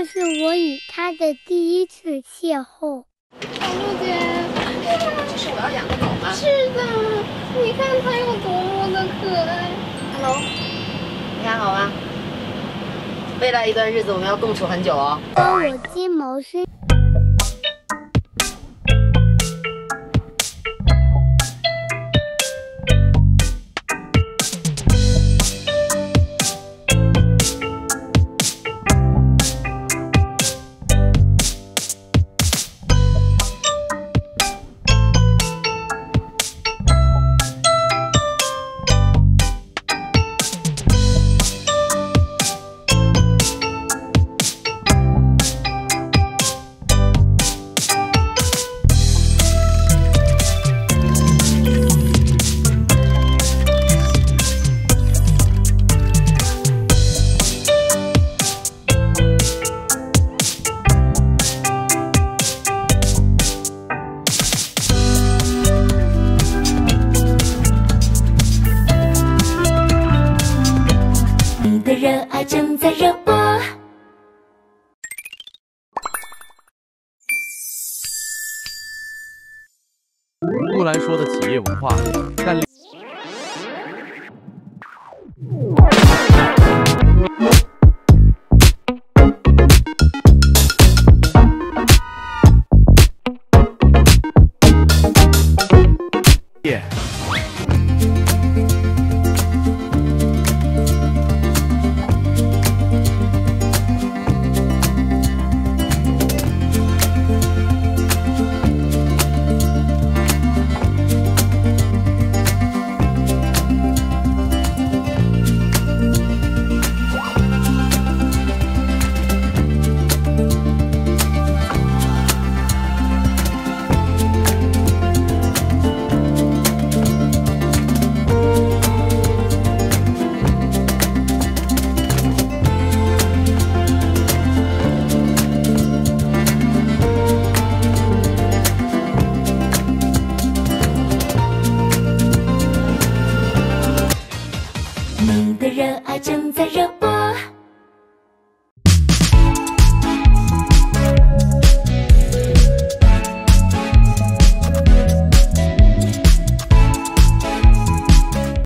这是我与他的第一次邂逅。小鹿姐，这是我要养的狗吗是的，你看它有多么的可爱。？Hello，你还好吗？未来一段日子我们要共处很久哦。帮我金毛身。你的热爱正在热播。木兰说的企业文化，但正在热。